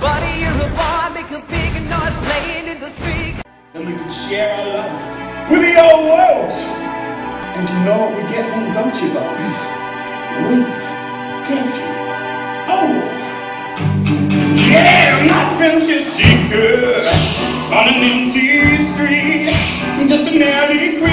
Buddy, you're a boy, make a big noise playing in the street. Then we can share our love with the old world. And you know what we get then, don't you, boys? Oh. We get old. Yeah, my friend's a seeker on an empty street. Just an alley.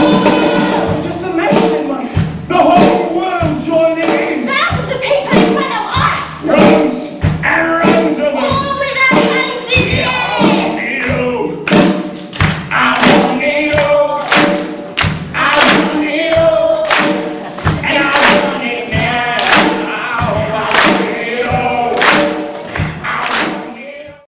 Música